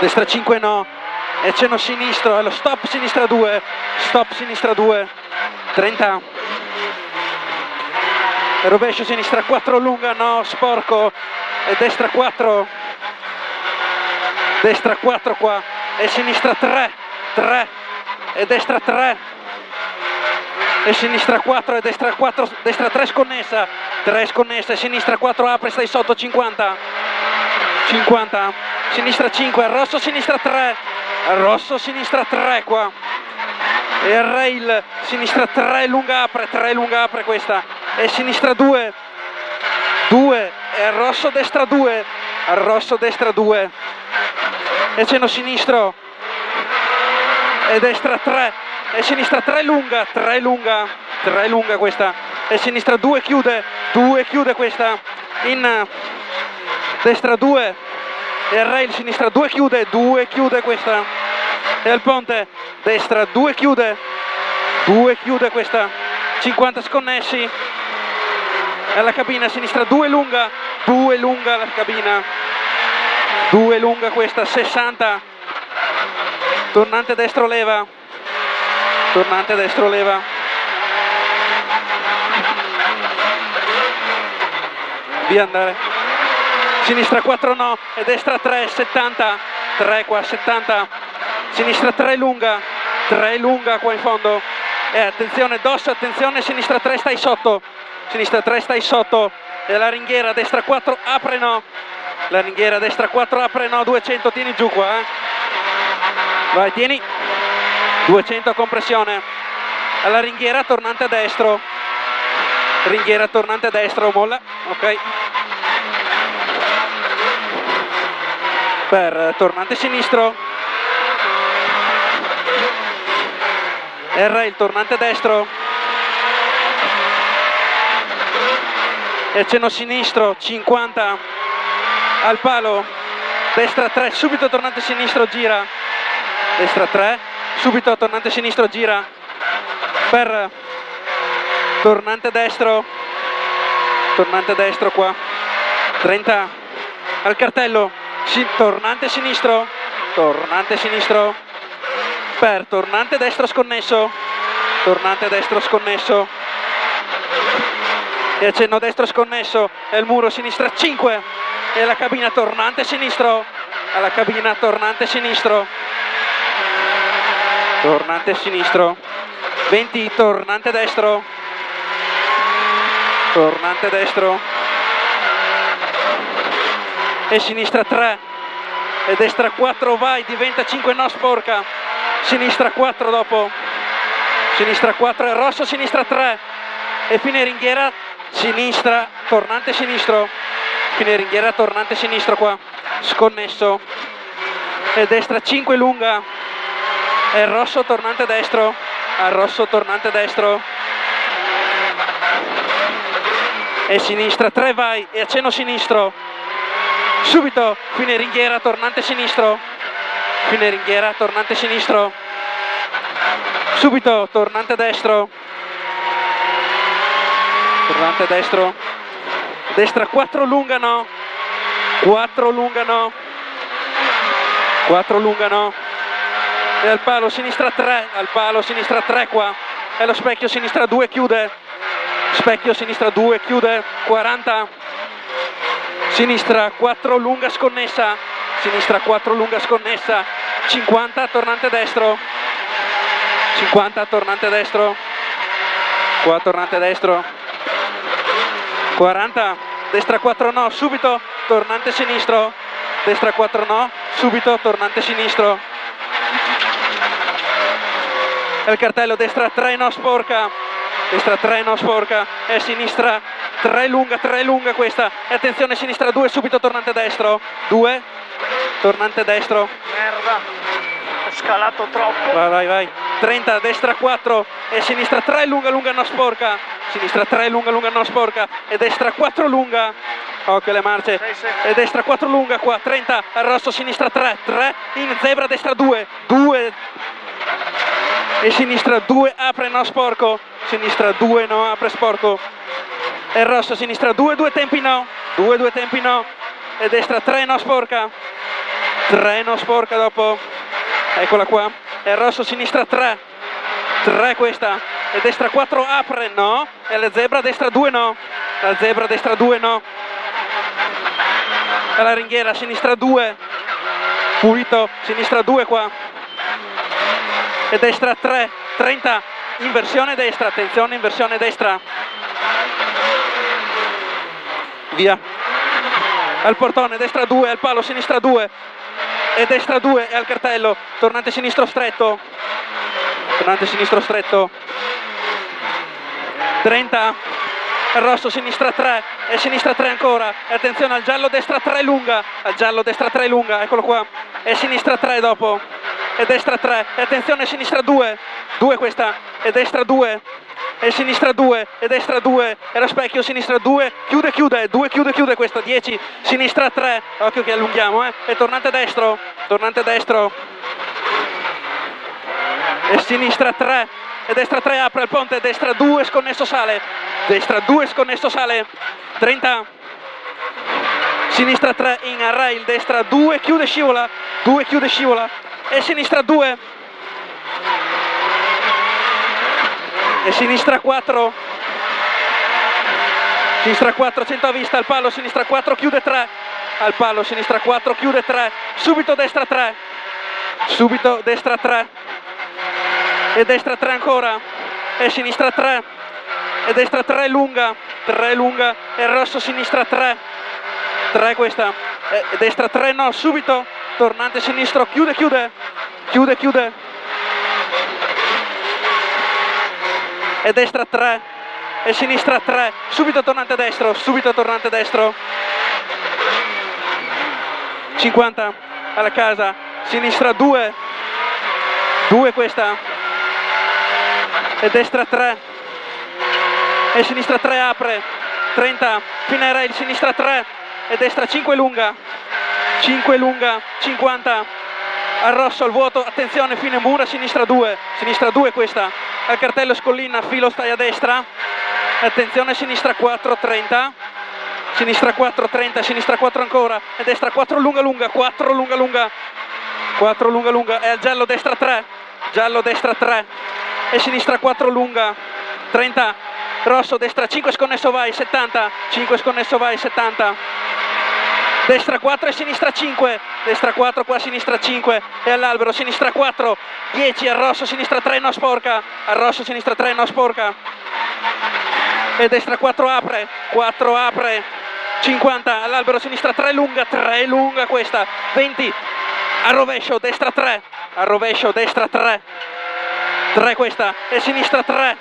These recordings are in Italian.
destra 5 no, e cenno sinistro, allo stop sinistra 2, stop sinistra 2, 30, rovescio sinistra 4 lunga, no, sporco, e destra 4, destra 4 qua, e sinistra 3, 3, e destra 3, e sinistra 4 e destra 4, destra 3 sconnessa, 3 sconnessa, e sinistra 4 apre, stai sotto 50, 50, sinistra 5, rosso sinistra 3, rosso sinistra 3 qua, e il rail, sinistra 3 lunga apre, 3 lunga apre questa, e sinistra 2, 2, e rosso destra 2, rosso destra 2, e cenno sinistro, e destra 3, e sinistra 3 lunga, 3 lunga, 3 lunga questa, e sinistra 2 chiude, 2 chiude questa, in destra 2, al rail sinistra 2 chiude, 2 chiude questa, e al ponte destra 2 chiude, 2 chiude questa, 50 sconnessi, e alla cabina sinistra 2 lunga, 2 lunga la cabina, 2 lunga questa, 60, tornante destro leva, tornante destro leva, via andare, sinistra 4 no, e destra 3, 70, 3 qua, 70, sinistra 3 lunga, 3 lunga qua in fondo, e attenzione dosso, attenzione, sinistra 3 stai sotto, sinistra 3 stai sotto, e la ringhiera, destra 4 apre no, la ringhiera, destra 4 apre no, 200, tieni giù qua, eh. vai tieni, 200 compressione, alla ringhiera tornante a destro, ringhiera tornante a destro, molla, ok, per tornante sinistro, R il tornante destro, e cenno sinistro 50 al palo. Destra 3 subito tornante sinistro gira. Destra 3 subito tornante sinistro gira. Per tornante destro. Tornante destro qua. 30 al cartello si, tornante sinistro tornante sinistro. Per tornante destro sconnesso tornante destro sconnesso. E accenno destro sconnesso e il muro sinistra 5 e la cabina tornante sinistro alla cabina tornante sinistro. Tornante sinistro. 20 tornante destro. Tornante destro e sinistra 3 e destra 4 vai diventa 5 no sporca. Sinistra 4 dopo. Sinistra 4 e rosso sinistra 3 e fine ringhiera sinistra, tornante sinistro, fine ringhiera, tornante sinistro qua, sconnesso, e destra 5 lunga, e rosso tornante destro, a rosso tornante destro, e sinistra 3 vai, e accenno sinistro, subito, fine ringhiera, tornante sinistro, fine ringhiera, tornante sinistro, subito, tornante destro, tornante destro, destra 4 lunga no, 4 lunga no, 4 lunga no, e al palo sinistra 3, al palo sinistra 3 qua, e lo specchio sinistra 2 chiude, specchio sinistra 2 chiude, 40, sinistra 4 lunga sconnessa, sinistra 4 lunga sconnessa, 50 tornante destro, 50 tornante destro, qua tornante destro, 40, destra 4 no, subito, tornante sinistro, destra 4 no, subito, tornante sinistro. E il cartello. Destra 3 no sporca, destra 3 no sporca, e sinistra 3 lunga, 3 lunga questa, e attenzione sinistra 2, subito tornante destro, 2, tornante destro. Merda, scalato troppo. Vai, vai, vai. 30, destra 4 e sinistra 3 lunga, lunga no sporca, sinistra 3 lunga, lunga no sporca. E destra 4 lunga, occhio le marce, e destra 4 lunga qua, 30, al rosso, sinistra 3, 3, in zebra, destra 2, 2, e sinistra 2, apre no sporco, sinistra 2 no, apre sporco, e rosso, sinistra 2, 2 tempi no, 2, 2 tempi no, e destra 3 no sporca, 3 non sporca dopo, eccola qua, e rosso sinistra 3, 3 questa, e destra 4 apre, no, e la zebra destra 2 no, la zebra destra 2 no, e la ringhiera sinistra 2, pulito, sinistra 2 qua, e destra 3, 30, inversione destra, attenzione, inversione destra, via, al portone, destra 2, al palo, sinistra 2, e destra 2, e al cartello, tornante sinistro stretto, tornante sinistro stretto, 30, rosso sinistra 3 e sinistra 3 ancora, e attenzione al giallo destra 3 lunga, al giallo destra 3 lunga, eccolo qua, e sinistra 3 dopo, e destra 3, e attenzione sinistra 2, 2 questa, e destra 2, e sinistra 2, e destra 2, e lo specchio, sinistra 2, chiude, chiude, 2, chiude, chiude questa, 10, sinistra 3, occhio che allunghiamo, eh, e tornante destro, tornante destro, e sinistra 3, e destra 3 apre il ponte, destra 2 sconnesso sale, destra 2 sconnesso sale, 30, sinistra 3 in arrail, destra 2 chiude scivola, 2 chiude scivola, e sinistra 2, e sinistra 4, sinistra 4 100 a vista, al palo, sinistra 4 chiude 3, al palo, sinistra 4 chiude 3, subito destra 3, subito destra 3, e destra 3 ancora, e sinistra 3, e destra 3 lunga, 3 lunga, e rosso sinistra 3, 3 questa, e destra 3 no, subito, tornante sinistro, chiude, chiude, chiude, chiude, e destra 3, e sinistra 3, subito tornante destro, subito tornante destro, 50 alla casa, sinistra 2, 2 questa, e destra 3, e sinistra 3 apre, 30, fine rail, sinistra 3, e destra 5 lunga, 5 lunga, 50, al rosso, al vuoto, attenzione, fine mura, sinistra 2, sinistra 2 questa, al cartello scollina, filo stai a destra, attenzione, sinistra 4, 30, sinistra 4, 30, sinistra 4 ancora, e destra 4 lunga lunga, 4 lunga lunga, 4 lunga lunga, e al giallo destra 3, giallo destra 3, e sinistra 4 lunga, 30, rosso, destra 5 sconnesso vai, 70, 5 sconnesso vai, 70, destra 4 e sinistra 5, destra 4 qua, sinistra 5 e all'albero, sinistra 4, 10 al rosso, sinistra 3 no sporca, al rosso, sinistra 3 no sporca, e destra 4 apre, 4 apre, 50 all'albero, sinistra 3 lunga, 3 lunga questa, 20 al rovescio, destra 3, al rovescio, destra 3, 3 questa, e sinistra 3,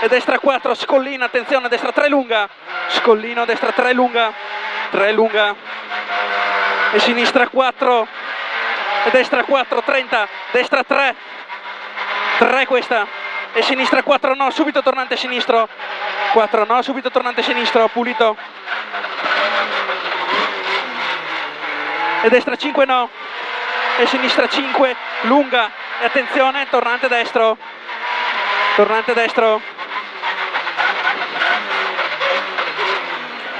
e destra 4, scollina, attenzione, destra 3 lunga, scollino, destra 3 lunga, 3 lunga, e sinistra 4, e destra 4, 30, destra 3, 3 questa, e sinistra 4 no, subito tornante sinistro, 4 no, subito tornante sinistro, pulito, e destra 5 no, e sinistra 5, lunga, e attenzione, tornante destro, tornante destro,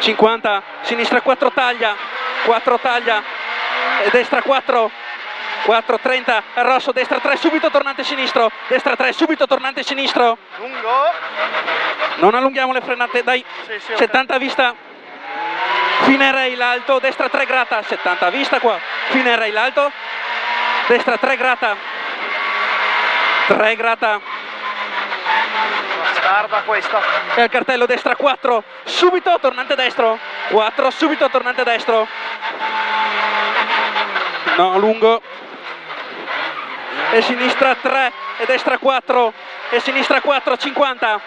50, sinistra 4 taglia, 4 taglia, e destra 4, 4, 30, rosso, destra 3, subito tornante sinistro, destra 3, subito tornante sinistro, Lungo. non allunghiamo le frenate, dai, Sì, sì, ok. 70 a vista, fine rail alto, destra 3 grata, 70 a vista qua, fine rail alto, destra 3 grata, 3 grata, Bastarda questa. e al cartello destra 4, subito tornante destro, 4, subito tornante destro, no, lungo, e sinistra 3, e destra 4, e sinistra 4, 50,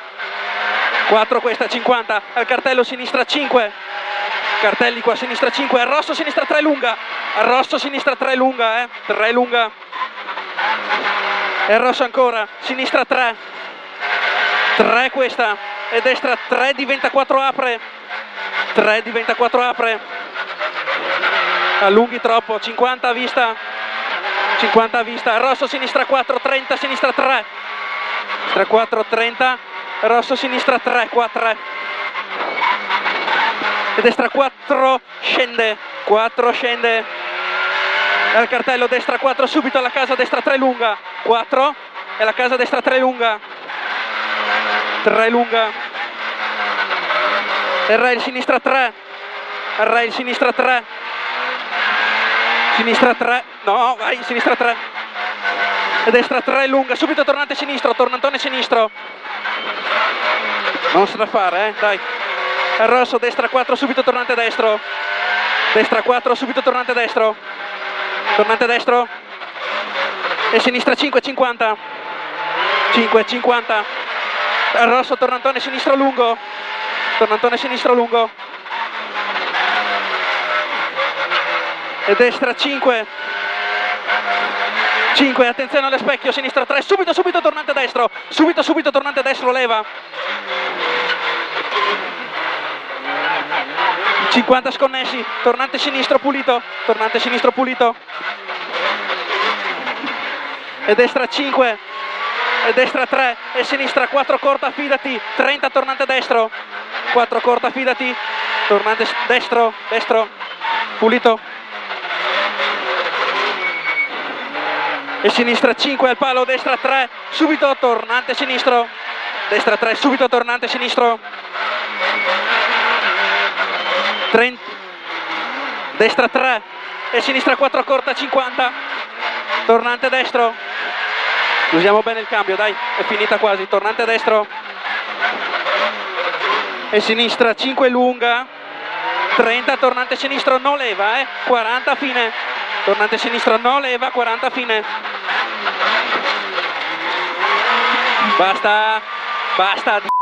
4 questa, 50, al cartello sinistra 5, cartelli qua, sinistra 5, al rosso, sinistra 3 lunga, al rosso, sinistra 3 lunga, eh, 3 lunga, e rosso ancora, sinistra 3, 3 questa, e destra 3 diventa 4 apre, 3 diventa 4 apre, allunghi troppo, 50 a vista, 50 a vista, rosso sinistra 4, 30, sinistra 3, sinistra 4, 30, rosso sinistra 3, qua 3, e destra 4, scende, 4 scende, al cartello destra 4 subito alla casa destra 3 lunga 4 e la casa destra 3 lunga 3 lunga. E rail sinistra 3 rail sinistra 3 sinistra 3 no vai sinistra 3 e destra 3 lunga. Subito tornante sinistro. Tornantone sinistro. Non se da fare eh dai. Il rosso destra 4 subito tornante destro. Destra 4 subito tornante destro. Tornante destro. E sinistra 5 50 5 50 il rosso tornantone sinistro lungo. Tornantone sinistro lungo. E destra 5 5 attenzione allo specchio sinistra 3 subito subito tornante destro. Subito subito tornante destro leva. 50 sconnessi, tornante sinistro pulito, tornante sinistro pulito. E destra 5, e destra 3, e sinistra 4 corta, fidati, 30 tornante destro, 4 corta, fidati, tornante destro, destro, pulito. E sinistra 5 al palo, destra 3, subito tornante sinistro, destra 3, subito tornante sinistro. 30, destra 3 e sinistra 4 corta 50, tornante destro, usiamo bene il cambio dai, è finita quasi, tornante destro. E sinistra 5 lunga, 30 tornante sinistro non leva, eh, 40 fine, tornante sinistro non leva, 40 fine, basta, basta.